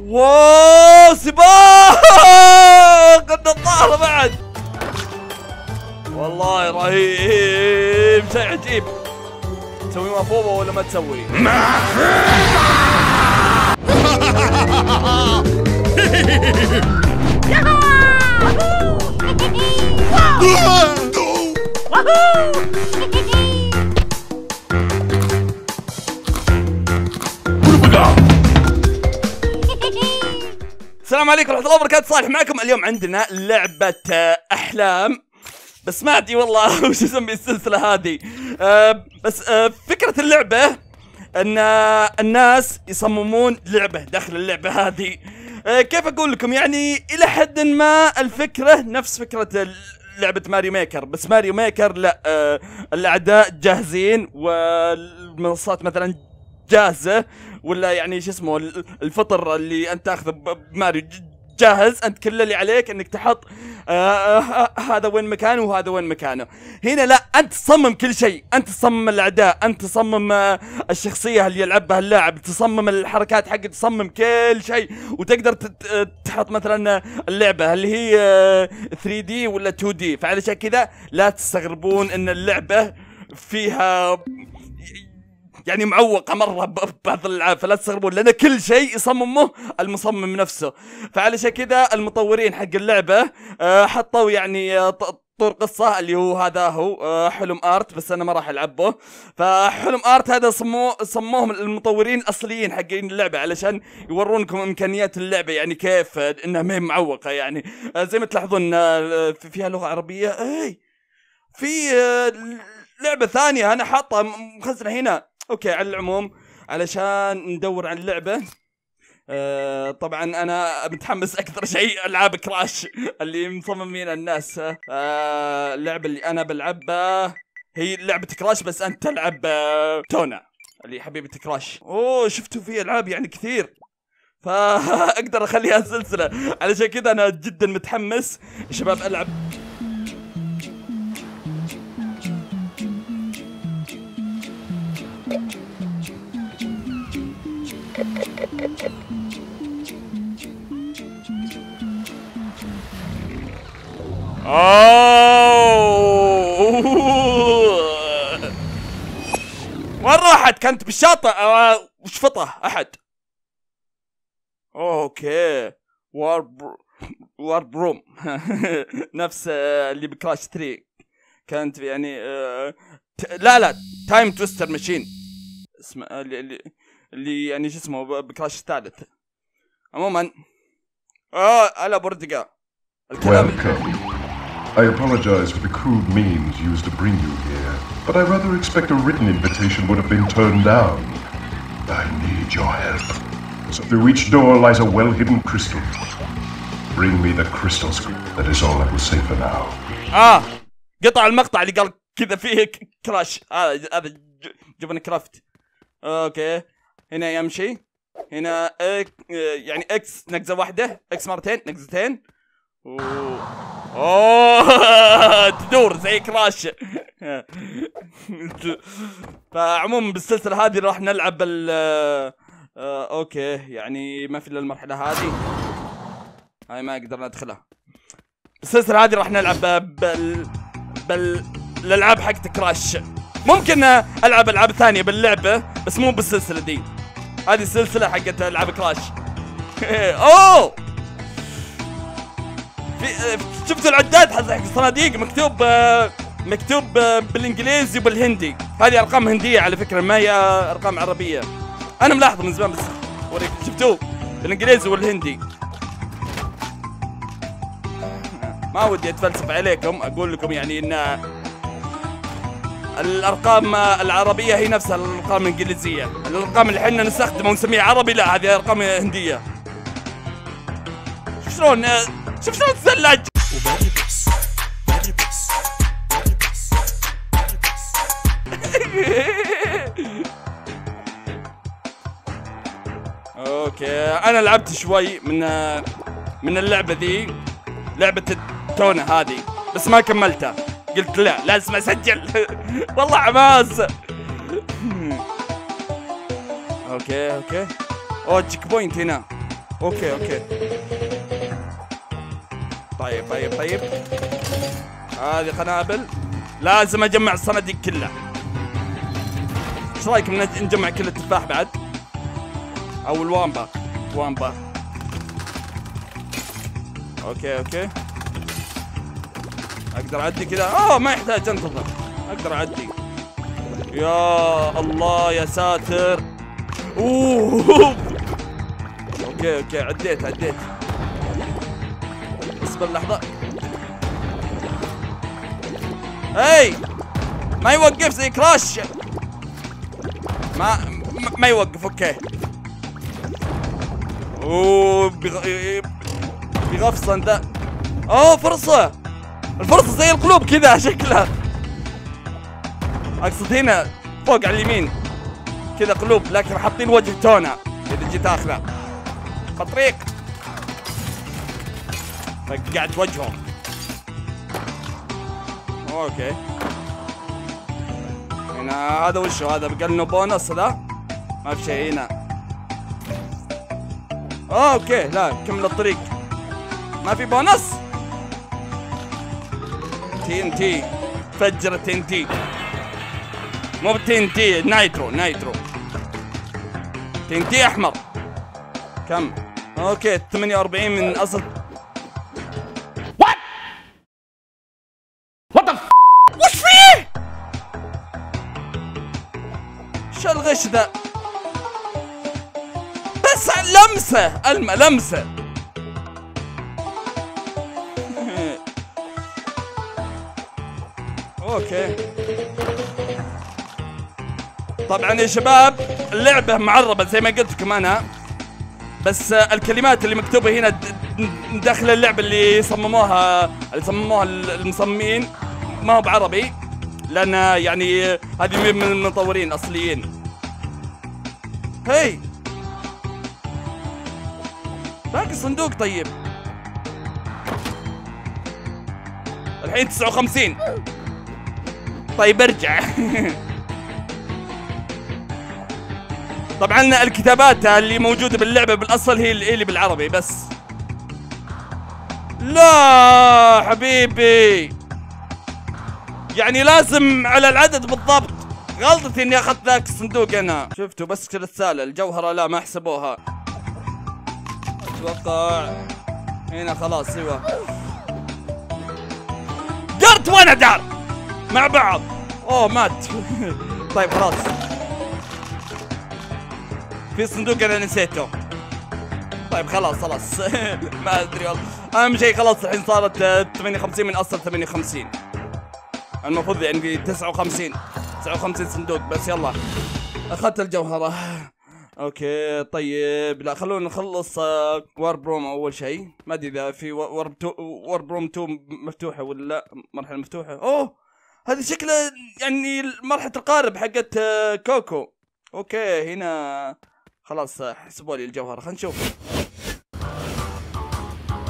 واو سباق! النظارة بعد. والله رهيب. شيء عجيب. تسوي مفوضة ولا ما تسوي؟ السلام عليكم ورحمة الله وبركاته. صالح معكم. اليوم عندنا لعبة آه، أحلام. بس ما أدري والله وش أسمي السلسلة هذه. أه بس أه فكرة اللعبة أن آه، الناس يصممون لعبة داخل اللعبة هذه. أه كيف أقول لكم؟ يعني إلى حد ما الفكرة نفس فكرة ال- لعبة ماريو ميكر. بس ماريو ميكر لا أه الأعداء جاهزين والمنصات مثلا جاهزة. ولا يعني شو اسمه ال- الفطر اللي أنت تاخذه ب- بماريو ج- جاهز أنت كل اللي عليك إنك تحط آه آه هذا وين مكانه وهذا وين مكانه. هنا لا أنت تصمم كل شيء أنت تصمم الاعداء أنت تصمم آه الشخصية اللي يلعبها اللاعب تصمم الحركات حقك تصمم كل شيء. وتقدر آه، تحط مثلا اللعبة اللي هي آه 3 دي ولا 2 دي فعلشان كذا لا تستغربون إن اللعبة فيها يعني معوقة مرة ببعض الالعاب فلا تستغربون لأن كل شيء يصممه المصمم نفسه. فعلشان كذا المطورين حق اللعبة آه، حطوا يعني آه، طور قصة اللي هو هذا هو آه، حلم آرت بس أنا ما راح ألعبه. فحلم آرت هذا صموه صموهم المطورين الأصليين حقين اللعبة علشان يورونكم إمكانيات اللعبة يعني كيف إنها ما هي معوقة يعني. زي ما تلاحظون في- فيها لغة عربية. اي في لعبة ثانية أنا حاطها مخزنة هنا. أوكي على العموم علشان ندور عن اللعبة آه طبعا أنا متحمس أكثر شيء ألعاب كراش اللي مصممين الناس آه اللعبة اللي أنا بلعبها هي لعبة كراش بس أنت تلعب آه تونا اللي حبيبة كراش. أوه شفتوا في ألعاب يعني كثير. فأقدر أخليها سلسلة. علشان كذا أنا جدا متحمس. شباب ألعب. أوه. وين راحت؟ كانت بالشاطئ. آه، وش فطه؟ أحد. Okay. Warp warp room نفس آه، اللي بكراش 3 كانت يعني آه، لا لا time twister machine اسمه اللي اللي, يعني شو اسمه بكراش الثالث عموما آه هلا بردقة الكلام. I apologize for the crude means used to bring you here, but I rather expect a written invitation would have been turned down. I need your help. So through each door lies a well-hidden crystal. Bring me the crystals. That is all I will say for now. آه قطع المقطع اللي قال كذا فيه Crash هذا هذا ج- جبن Kraft okay هنا يمشي. هنا X يعني X نقزة واحدة X مرتين نقزتين. أوه. تدور زي Crash. فعموما بالسلسلة هذه راح نلعب ال آه، أوكي. يعني ما في إلا المرحلة هذه. هاي ما قدرنا ندخلها السلسله هذه راح نلعب بال بال الالعاب حقت كراش. ممكن ألعب ألعاب ثانية باللعبة بس مو بالسلسلة دي. هذه السلسلة حقت العاب كراش أوه! في شفتوا العداد حق الصناديق؟ مكتوب مكتوب بالإنجليزي وبالهندي. هذه أرقام هندية على فكرة ما هي أرقام عربية. أنا ملاحظه من زمان بس أوريك. شفتوه بالإنجليزي والهندي. ما ودي أتفلسف عليكم أقول لكم يعني إن الأرقام العربية هي نفسها الأرقام الإنجليزية. الأرقام اللي إحنا نستخدمها ونسميها عربي لا هذه أرقام هندية. شلون شوف شلون تزلج. أوكي أنا لعبت شوي من من اللعبة ذي لعبة التونة هذه بس ما كملتها. قلت لا لازم أسجل. والله حماس Okay okay. اوه checkpoint هنا. Okay okay. طيب طيب طيب. هذه قنابل. لازم أجمع الصناديق كلها. إيش رأيكم نج- نجمع كل التفاح بعد؟ أو ال Wumpa. Wumpa. Okay okay. أقدر أعدي كذا؟ اوه ما يحتاج انتظر. أقدر أعدي. يا الله يا ساتر. أوه. Okay okay عديت عديت. اصبر لحظة. أي! ما يوقف زي Crash. ما ما, يوقف okay. أوه بغ... ذا. أوه فرصة. الفرصة زي القلوب كذا شكلها. أقصد هنا فوق على اليمين. كذا قلوب لكن حاطين وجه تونا. اذا جيت اخذه بطريق فقعت وجهه okay. هنا هذا وشه هذا بقى لنا بونص ذا ما في شيء هنا. Okay لا كمل الطريق. ما في بونص؟ تي ان تي فجر تي ان تي مو تي ان تي نايترو نايترو. تي ان تي أحمر. كم؟ Okay 48 من أصل. What what وش فيه؟ شو الغش ذا بس لمسة المه لمسة. Okay. طبعا يا شباب اللعبة معربة زي ما قلت لكم أنا بس الكلمات اللي مكتوبة هنا داخل اللعبة اللي صمموها اللي صمموها ال- المصممين ما هو بعربي لأن يعني هذه من المطورين الأصليين. هي باقي الصندوق طيب. الحين 59 طيب ارجع. طبعا الكتابات اللي موجودة باللعبة بالأصل هي اللي بالعربي بس. لا حبيبي. يعني لازم على العدد بالضبط. غلطتي إني أخذت ذاك الصندوق أنا. شفتوا بس رسالة الجوهرة لا ما حسبوها أتوقع. هنا خلاص أيوه. قرت وأنا دار مع بعض. أوه مات. طيب خلاص. في صندوق أنا نسيته. طيب خلاص خلاص. ما أدري والله. أهم شيء خلاص الحين صارت آه، 58 من أصل 58 المفروض يعني في 59 59 صندوق بس يلا. أخذت الجوهرة. Okay طيب. لا خلونا نخلص آه، warp room أول شيء. ما أدري إذا في warp room 2 مفتوحة ولا لا. مرحلة مفتوحة. أوه! هذه شكلها يعني مرحلة القارب حقت آه، Coco. Okay هنا خلاص حسبوا لي الجوهرة خلينا نشوف.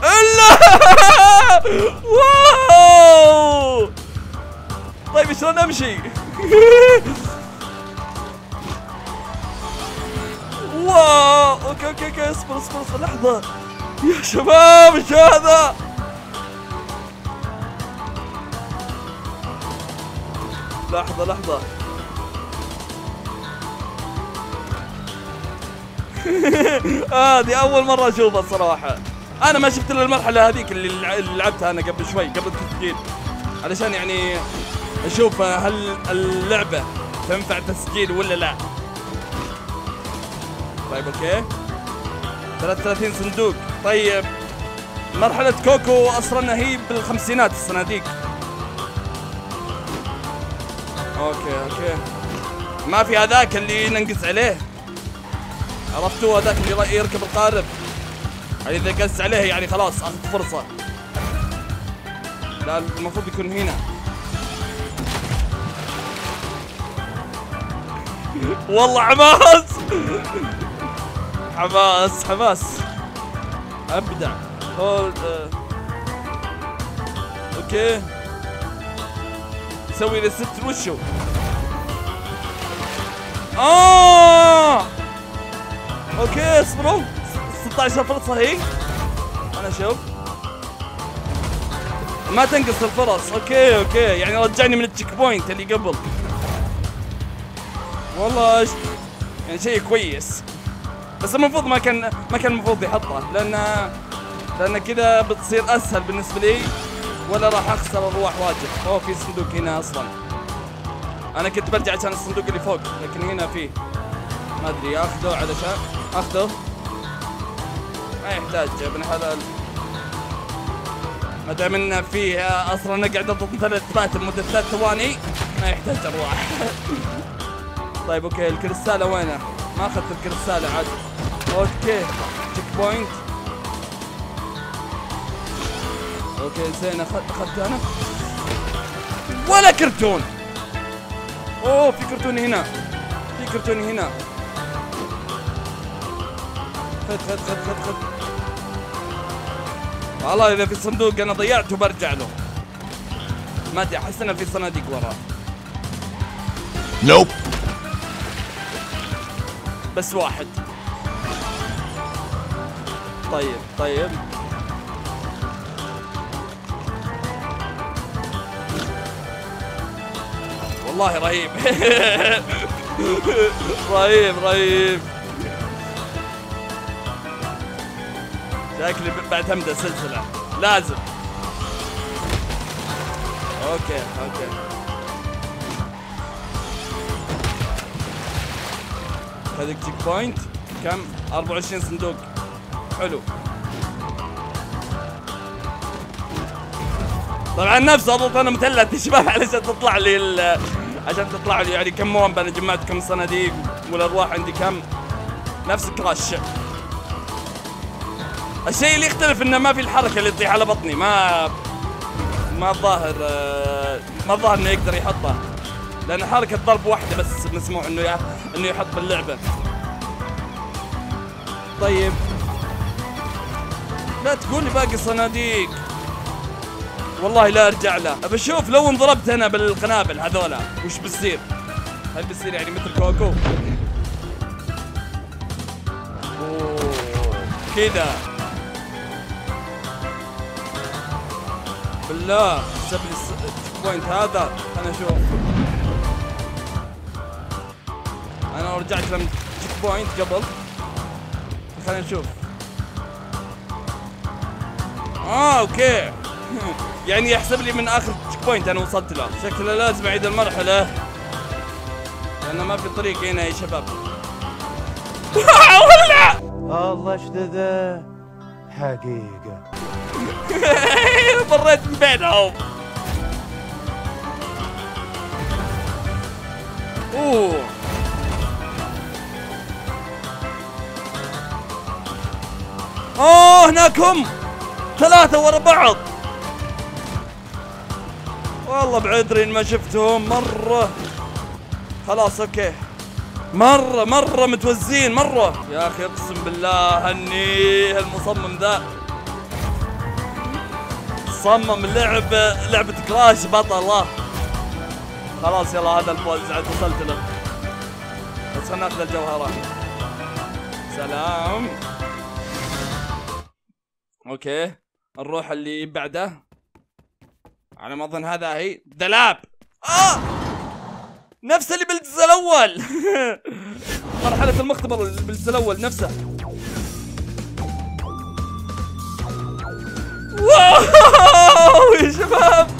الا wow! طيب شلون أمشي؟ Wow! Okay okay okay اصبر اصبر. لحظة. يا شباب إيش هذا؟ لحظة لحظة. هذه أول مرة أشوفها الصراحة. أنا ما شفت إلا المرحلة هذيك اللي لعبتها أنا قبل شوي قبل التسجيل. علشان يعني أشوف هل اللعبة تنفع تسجيل ولا لا. طيب أوكي. 33 صندوق. طيب مرحلة كوكو أصلا هي بالخمسينات الصناديق Okay okay. ما في هذاك اللي ننقز عليه. عرفتوا؟ هذاك اللي يركب القارب. يعني إذا نقز عليه يعني خلاص آخذ فرصة. لا المفروض يكون هنا. والله حماس! حماس حماس. أبدع. آه. Okay. سوي لي ست وشو. آه! Okay اصبروا. 16 فرصة هي أنا أشوف ما تنقص الفرص. Okay okay. يعني رجعني من ال checkpoint اللي قبل. والله ش... يعني شيء كويس. بس المفروض ما كان ما كان المفروض يحطه لأن لأن كذا بتصير أسهل بالنسبة لي. ولا راح اخسر الارواح واجد. اوه في صندوق هنا أصلا. أنا كنت برجع عشان الصندوق اللي فوق لكن هنا فيه ما أدري أخذه علشان أخذه. ما يحتاج يا ابن حلال ما دام انه فيه أصلا اقعد اضغط ثلاث ثبات لمدة ثلاث ثواني ما يحتاج ارواح طيب أوكي الكريستالة وينه؟ ما أخذت الكريستالة عاد. Okay checkpoint okay زين اخذت أخذت أنا. ولا كرتون. أوه في كرتون هنا. في كرتون هنا. خذ خذ خذ خذ خذ. والله إذا في صندوق أنا ضيعته برجع له. ما أدري أحس إنه في صناديق وراه. Nope. بس واحد. طيب طيب. والله رهيب. رهيب رهيب. شكلي بعد همدة سلسلة. لازم. Okay okay. هذيك checkpoint. كم؟ 24 صندوق. حلو. طبعا نفس اضغط أنا مثلث يا شباب علشان تطلع لي عشان تطلع لي يعني كم Wumpa أنا جمعت كم صناديق والأرواح عندي كم؟ نفس Crash الشيء اللي يختلف إنه ما في الحركة اللي تطيح على بطني ما ما الظاهر ما الظاهر إنه يقدر يحطها. لأن حركة ضرب واحدة بس مسموح إنه إنه يحط باللعبة. طيب. لا تقول لي باقي صناديق. والله لا ارجع له. أبى أشوف لو انضربت أنا بالقنابل هذولا. وش بيصير؟ هل بيصير يعني مثل كوكو؟ كذا. بالله سب لي point هذا. أنا أشوف. أنا رجعت لم checkpoint قبل. خلينا نشوف. آه okay. يعني يحسب لي من آخر checkpoint أنا وصلت له. شكله لازم أعيد المرحلة. لأنه ما في طريق هنا يا شباب. ولع الله إيش ذا حقيقة. مريت من بينهم أوه. أوه هناك هم ثلاثة ورا بعض. والله بعذري ما شفتهم. مرة. خلاص okay. مرة مرة متوزين مرة. يا أخي أقسم بالله اني المصمم ذا. صمم لعبة لعبة كراش بطل الله خلاص يلا هذا الفوز عاد وصلت له. بس خلنا ناخذ الجوهرات سلام. okay. نروح اللي بعده. على ما أظن هذا هي. The Lab. آه! نفس اللي بالجزء الأول. مرحلة المختبر بالجزء الأول نفسه. wow! يا شباب!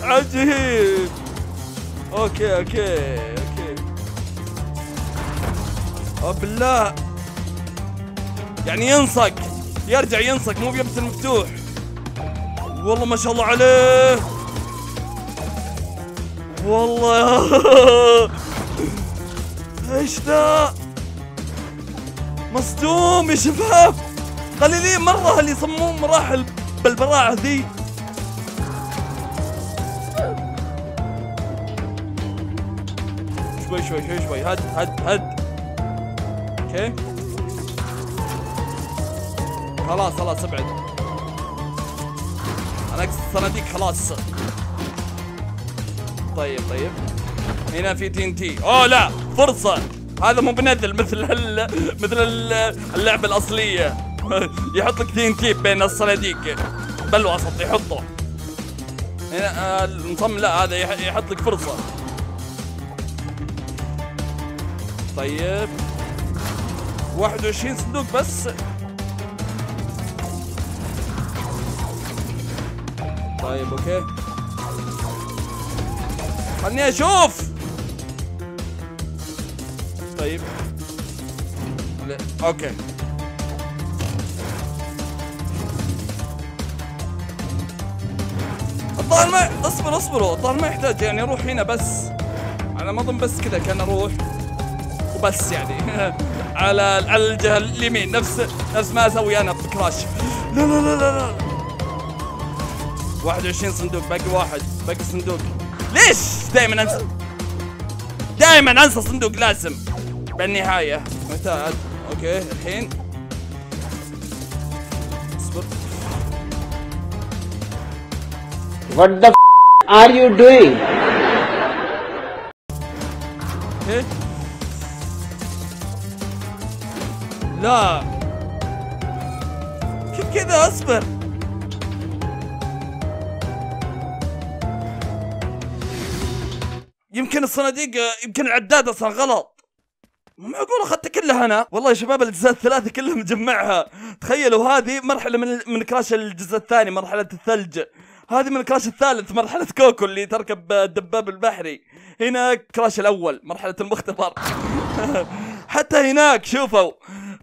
عجيب! okay okay okay. بالله. يعني ينصق. يرجع ينصق مو بيبس المفتوح والله ما شاء الله عليه. والله. إيش ذا؟ مصدوم يا شباب. قليلين مرة اللي يصممون مراحل بالبراعة ذي. شوي شوي شوي شوي. هد هد هد. okay. خلاص خلاص ابعد. أنا اقصد صناديق خلاص. طيب طيب. هنا في TNT أوه لا فرصة. هذا مو بنذل مثل ال... مثل ال... اللعبة الأصلية. يحط لك TNT بين الصناديق. بالوسط يحطه. هنا آه، المصمم لا هذا يح- يحط لك فرصة. طيب. 21 صندوق بس. طيب okay. خلني أشوف. طيب. لا. okay. الظاهر ما اصبر اصبروا. الظاهر ما يحتاج يعني أروح هنا بس. على ما أظن بس كذا كان أروح. وبس يعني. على الجهة اليمين. نفس نفس ما أسوي أنا في كراش لا لا لا لا لا. 21 صندوق باقي واحد باقي صندوق. ليش دائما أنسى؟ دائما أنسى صندوق لازم. بالنهاية متى أوكي الحين. اصبر. What the f- are you doing? أوكي لا. كيف كذا أصبر. يمكن الصناديق يمكن العداد أصلا غلط. مو معقول اخذتها كلها أنا. والله يا شباب الاجزاء الثلاثه كلها مجمعها تخيلوا هذه مرحلة من من كراش الجزء الثاني مرحلة الثلج. هذه من كراش الثالث مرحلة كوكو اللي تركب الدباب البحري. هنا كراش الأول مرحلة المختبر. حتى هناك شوفوا.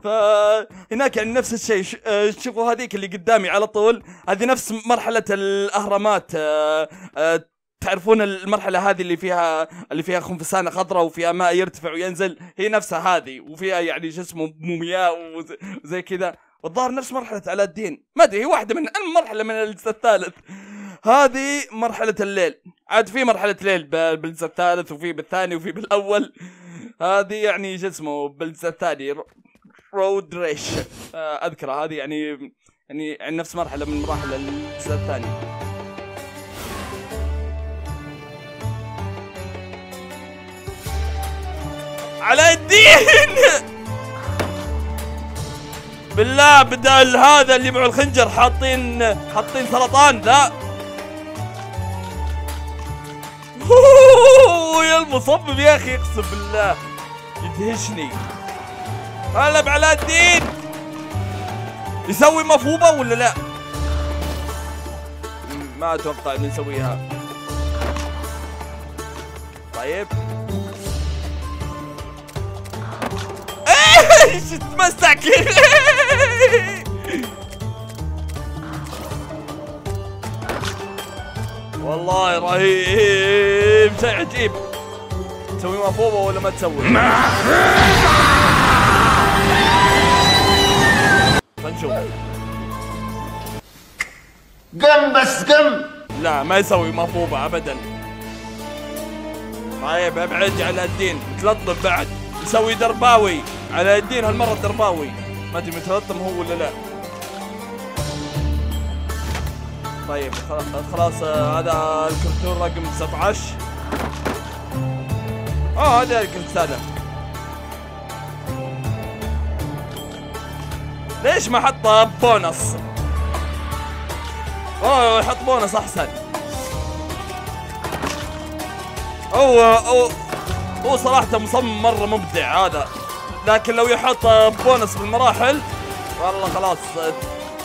فهناك يعني نفس الشيء. شوفوا هذيك اللي قدامي على طول. هذه نفس مرحلة الأهرامات آه، آه، تعرفون المرحلة هذه اللي فيها اللي فيها خنفسانة خضراء وفيها ماء يرتفع وينزل؟ هي نفسها هذه وفيها يعني شو اسمه مومياء وز- وزي كذا. والظاهر نفس مرحلة علاء الدين. ما أدري هي واحدة من المرحلة من الجزء الثالث. هذه مرحلة الليل. عاد في مرحلة ليل بالجزء الثالث وفي بالثاني وفي بالأول. هذه يعني شو اسمه بالجزء الثاني. رود ريش آه، أذكرها. هذه يعني يعني نفس مرحلة من مراحل الجزء الثاني على الدين. بالله بدل هذا اللي معه الخنجر حاطين حاطين سرطان لا. يا المصمم يا أخي اقسم بالله. يدهشني. هلا بعلاء الدين. يسوي مفهومة ولا لا؟ ما أتوقع إنه يسويها. طيب. إيش تمسك والله رهيب. شيء عجيب تسوي مفهومه ولا ما تسوي؟ خلينا نشوف. قم بس قم. لا ما يسوي مفهومه ابدا. طيب أبعد على الدين. متلطم بعد. يسوي درباوي. على الدين هالمرة درباوي ما أدري متلطم هو ولا لا. طيب خلاص آه، هذا الكرتون رقم 19 آه هذا الكرتون ليش ما حط بونص؟ أوه يحط بونص أحسن. هو هو هو صراحة مصمم مرة مبدع هذا. لكن لو يحط بونص بالمراحل والله خلاص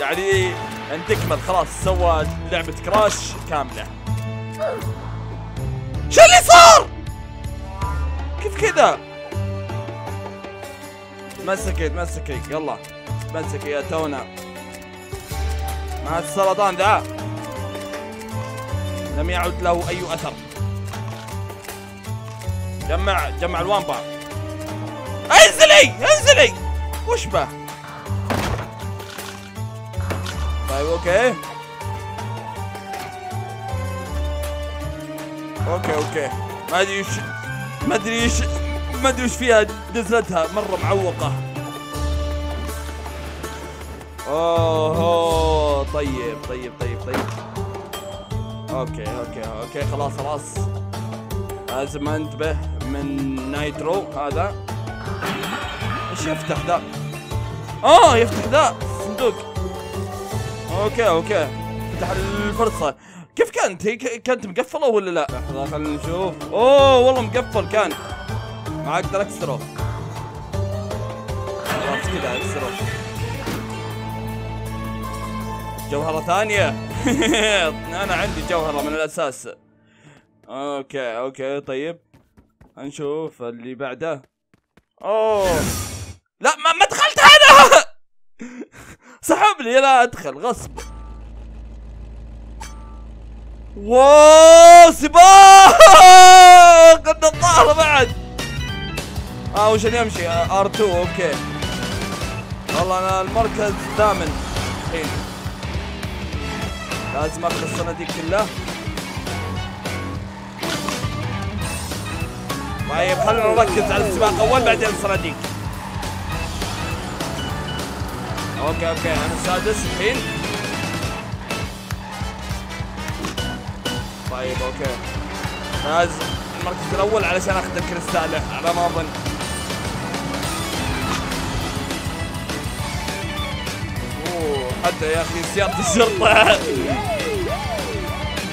يعني ان تكمل خلاص سوى لعبة كراش كاملة. شو اللي صار؟ كيف كذا؟ مسكي مسكي يلا مسكي يا تونا. مع السرطان ذا؟ لم يعد له أي أثر. جمع جمع الوامبا انزلي انزلي. وش به؟ طيب okay. okay okay. ما أدري إيش ما أدري إيش ما أدري إيش فيها نزلتها مرة معوقة. أوه، طيب طيب طيب طيب. okay okay okay. خلاص خلاص. لازم أنتبه من nitro هذا. إيش يفتح ذا؟ آه يفتح ذا الصندوق okay okay. فتح الفرصة. كيف كانت؟ هي كانت مقفلة ولا لا؟ لحظة خلينا نشوف. أوه والله مقفل كان. ما أقدر أكسره. خلاص كذا أكسره. جوهرة ثانية. أنا عندي جوهرة من الأساس. okay okay طيب. نشوف اللي بعده. أوه. لا ما ما دخلت أنا! سحب لي لا أدخل غصب. wow سباق! الظهر بعد! آه وش يمشي؟ R 2 okay. والله أنا المركز الثامن الحين. لازم آخذ الصناديق كلها. طيب خلينا نركز على السباق أول بعدين الصناديق okay okay أنا السادس الحين. طيب okay. فاز المركز الأول علشان أخذ الكريستال على ما أظن. أوه حتى يا أخي سيارة الشرطة.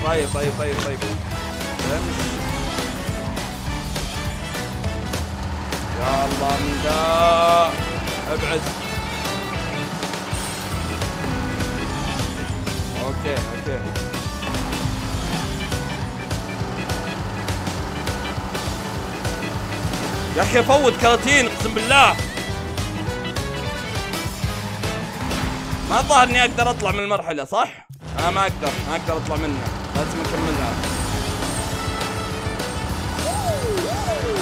طيب طيب طيب طيب. يا الله من ذا أبعد. okay okay. يا أخي افوت كراتين أقسم بالله. ما الظاهر إني أقدر أطلع من المرحلة صح؟ أنا ما أقدر ما أقدر أطلع منها. لازم نكملها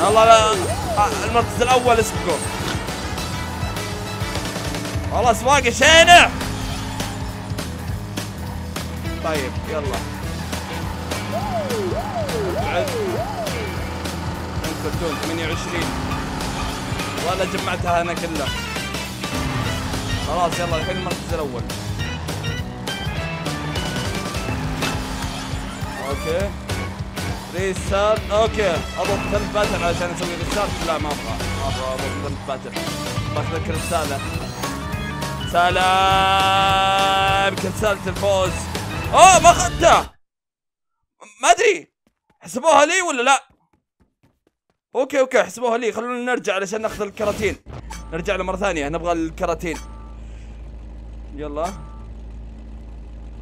والله لا آه، المركز الأول اسبقوا والله سواقه شينه طيب يلا. بعد. كرتون 28 والله جمعتها أنا كلها. خلاص يلا الحين المركز الأول. okay. restart okay. اضغط مثلث button عشان أسوي restart لا ما أبغى. ما أبغى اضغط مثلث button باخذ الكريستالة سلام. كريستالة الفوز. اوه ما اخذتها ما أدري حسبوها لي ولا لا؟ okay okay حسبوها لي. خلونا نرجع علشان ناخذ الكراتين. نرجع له مرة ثانية نبغى الكراتين. يلا.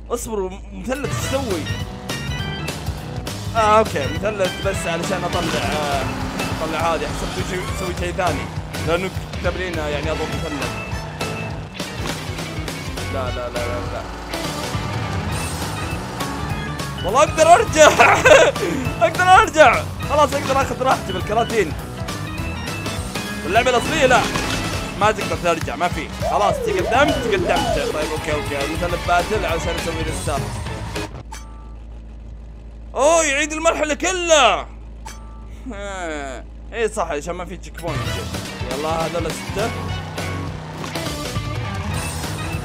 اصبروا مثلث إيش تسوي؟ آه أوكي مثلث بس علشان أطلع آه أطلع هذه حسبت شيء أسوي شيء ثاني. لأنه إنه يعني أضغط مثلث. لا لا لا لا لا. والله أقدر أرجع. أقدر أرجع. خلاص أقدر آخذ راحتي بالكراتين. اللعبه الأصلية لا. ما تقدر ترجع ما في. خلاص تقدمت تقدمت. طيب okay okay. مثلث button علشان أسوي restart. أوه يعيد المرحلة كلها. إيه صح عشان ما في checkpoint يلا هذول سته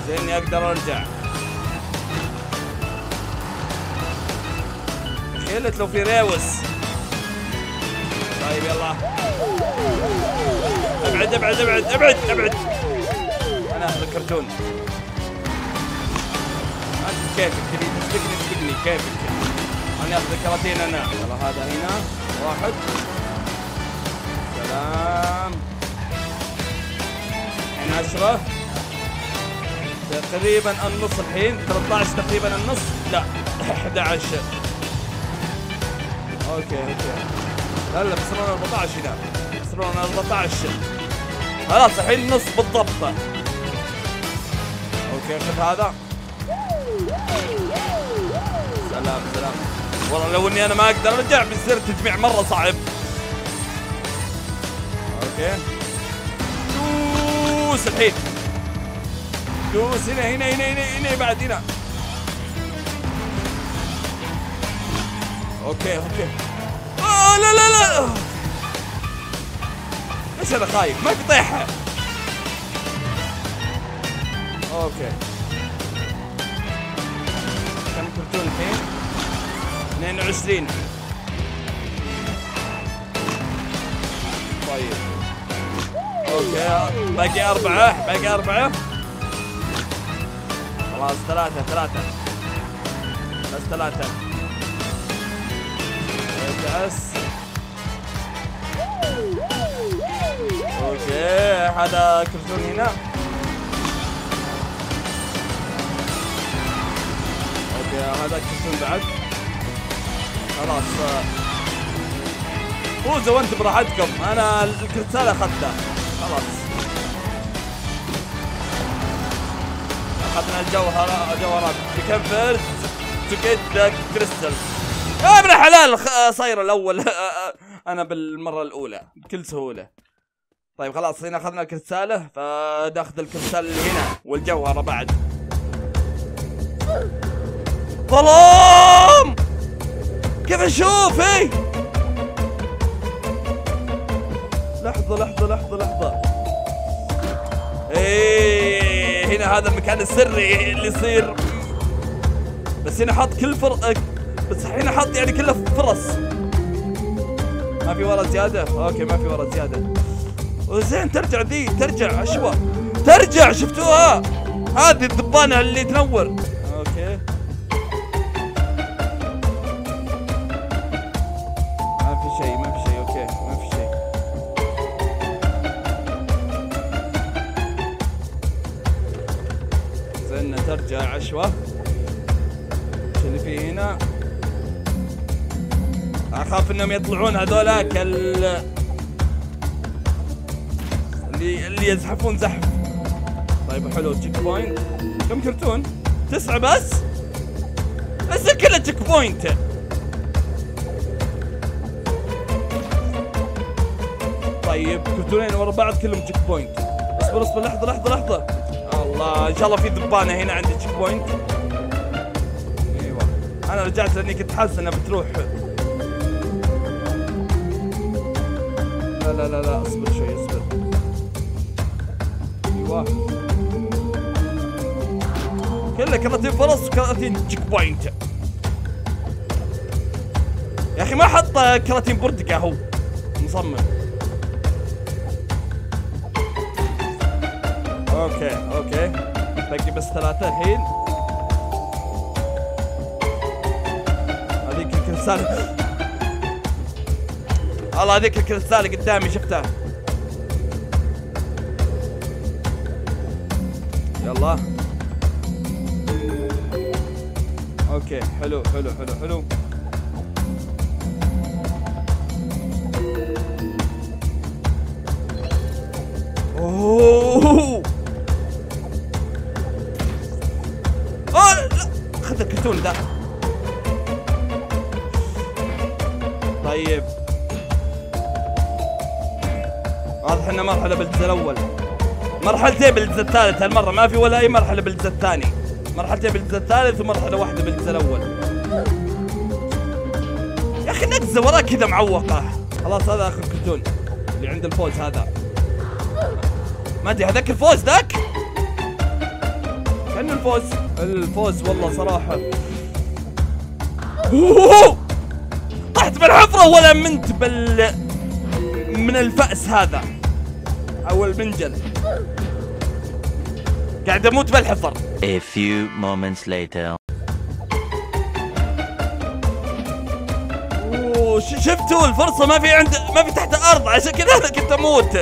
زين أقدر أرجع. تخيلت لو في reverse. طيب يلا. ابعد ابعد ابعد ابعد ابعد. أنا اخذ الكرتون. أنت كيفك؟ تبي تسبقني تسبقني كيفك؟ أنا أخذ الكراتين أنا. يلا هذا هنا. واحد. سلام. الحين عشرة. تقريبا النص الحين. 13 تقريبا النص. لا 11 okay okay. لا لا بيصيرون 14 هنا بيصيرون 14 خلاص الحين نص بالضبط. okay خذ هذا. سلام سلام. والله لو إني أنا ما أقدر أرجع بيصير تجميع مرة صعب. okay. دوس الحين. دوس هنا هنا هنا هنا هنا بعد هنا. OK OK. آه لا لا لا. ليش أنا خايف ما في طيحة. OK. كم كرتون الحين؟ 22 طيب. OK باقي أربعة باقي أربعة. خلاص ثلاثة ثلاثة. بس ثلاثة. بس. OK هذا كرتون هنا. OK هذا كرتون بعد. خلاص. فوزوا وأنتم براحتكم. أنا الكرتال اخذته خلاص. أخذنا الجوهرة جوهرات. بكفر تو كريستال يا ابن الحلال صاير الأول. أنا بالمرة الأولى بكل سهولة. طيب خلاص هنا أخذنا الكريستاله فناخذ الكريستال اللي هنا والجوهرة بعد. ظلام! كيف أشوف إيه؟ لحظة لحظة لحظة لحظة. إيه هنا هذا المكان السري اللي يصير. بس هنا حط كل فر بس هنا حط يعني كله فرص. ما في ورا زيادة؟ أوكي ما في ورا زيادة. وزين ترجع ذي ترجع أشوى. ترجع شفتوها؟ هذه الذبانة اللي تنور. OK. ما في شيء ما في شيء OK ما في شيء. زين ترجع عشوة شو اللي فيه هنا؟ أخاف إنهم يطلعون هذولاك ال اللي اللي يزحفون زحف. طيب حلو checkpoint كم كرتون؟ تسعة بس؟ بس كلها checkpoint طيب كرتونين ورا بعض كلهم checkpoint اصبر اصبر لحظة لحظة لحظة. الله إن شاء الله في ذبانة هنا عندي checkpoint أيوه. أنا رجعت لأني كنت حاسس إنها بتروح. لا لا لا لا اصبر شوي اصبر. أيوه. كله كراتين فرص وكراتين checkpoint. يا أخي ما حط كراتين بردقة هو. مصمم. OK OK. باقي بس ثلاثة الحين. هذيك الكريستال الله هذيك الكريستال قدامي شفتها. يلا. أوكي حلو حلو حلو حلو. مرحلتين بالجزء الثالث هالمرة ما في ولا أي مرحلة بالجزء الثاني. مرحلتين بالجزء الثالث ومرحلة واحدة بالجزء الأول. يا أخي نقزة وراه كذا معوقة. خلاص هذا آخر كرتون اللي عند الفوز هذا. ما أدري هذاك الفوز ذاك؟ كان الفوز. الفوز والله صراحة! طحت بالحفرة ولا منت بال من الفأس هذا. أو المنجل. قاعد أموت بالحفر. A few moments later. شفتوا؟ الفرصة ما في عند ما في تحت الأرض. عشان كذا أنا كنت أموت.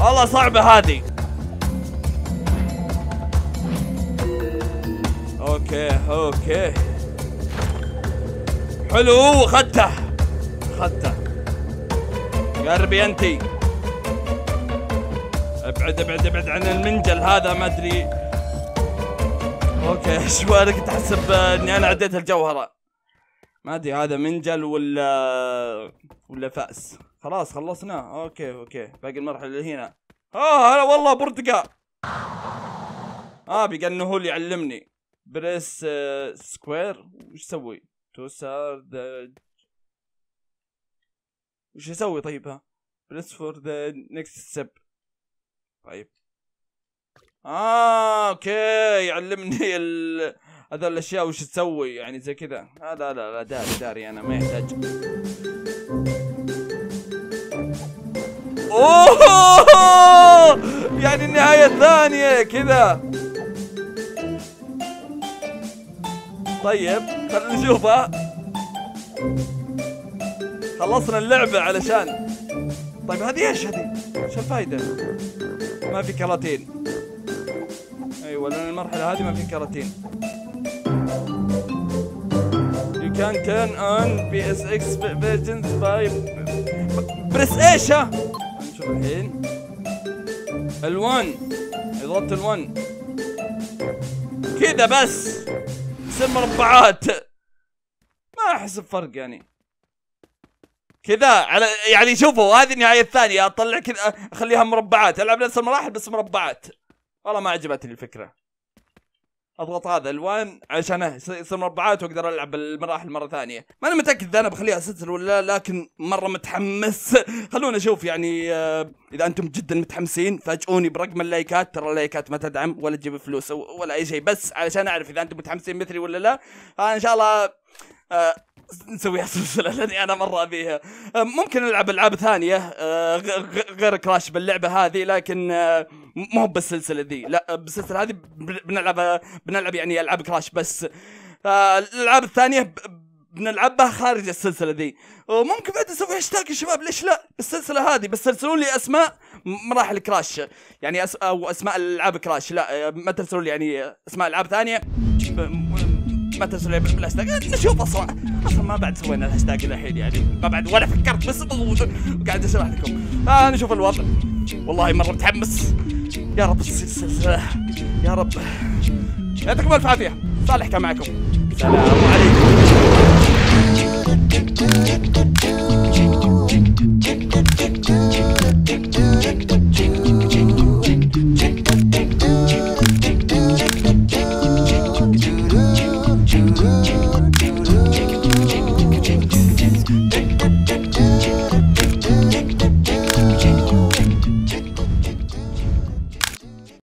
والله صعبة هذه. OK OK. حلو اخذته اخذته قربي أنتي. ابعد ابعد ابعد عن المنجل هذا ما أدري. OK شو أنا كنت احسب إني أنا عديت الجوهرة. ما أدري هذا منجل ولا ولا فأس. خلاص خلصنا. OK OK. باقي المرحلة اللي هنا. آه هلا والله برتقال. آه بقى انه هو اللي يعلمني. press آه، square. وش أسوي؟ توسر ذا وش أسوي طيب ها؟ press for the next step. طيب. آه OK يعلمني ال... هذول الأشياء وش تسوي يعني زي كذا. آه لا لا داري داري أنا ما يحتاج. أوه! يعني النهاية الثانية كذا. طيب خلينا نشوفها خلصنا اللعبة علشان. طيب هذه إيش هذه؟ إيش الفايدة؟ ما في كراتين. أيوه لأن المرحلة هذه ما في كراتين. You can turn on PSX versions by بريس إيش ها؟ نشوف الحين الون اضغط الون كذا بس. تصير مربعات ما أحس بفرق يعني. كذا على يعني شوفوا هذه النهاية الثانية. أطلع كذا أخليها مربعات. ألعب نفس المراحل بس مربعات. والله ما عجبتني الفكرة. أضغط هذا الوان عشان يصير مربعات وأقدر ألعب المراحل مرة ثانية. ما أنا متأكد إذا أنا بخليها سلسله ولا لا لكن مرة متحمس. خلونا نشوف يعني آه، إذا أنتم جدا متحمسين فاجئوني برقم ال likes. ترى اللايكات ما تدعم ولا تجيب فلوس ولا أي شيء. بس علشان أعرف إذا أنتم متحمسين مثلي ولا لا فان شاء الله آه، نسويها سلسله لاني أنا مره ابيها ممكن نلعب ألعاب ثانية آه، غير كراش باللعبة هذه لكن آه، مو بالسلسلة ذي. لا بالسلسلة هذه بن- بنلعب بنلعب يعني ألعاب كراش بس. آه، الألعاب الثانية بنلعبها خارج السلسلة ذي. وممكن بعد نسوي هاشتاج يا شباب ليش لا؟ بالسلسله هذه بس ترسلون لي أسماء مراحل كراش يعني أس أو أسماء العاب كراش. لا ما ترسلون لي يعني أسماء ألعاب ثانية. ما ترسلوا لي بالهاشتاج نشوف أصلا أصلا ما بعد سوينا الهاشتاج الحين يعني ما بعد ولا فكرت بس قاعد اشرح لكم. آه نشوف الوضع. والله مرة متحمس. يا رب سلسله يا رب. يعطيكم ألف عافية. صالح كان معكم. سلام عليكم.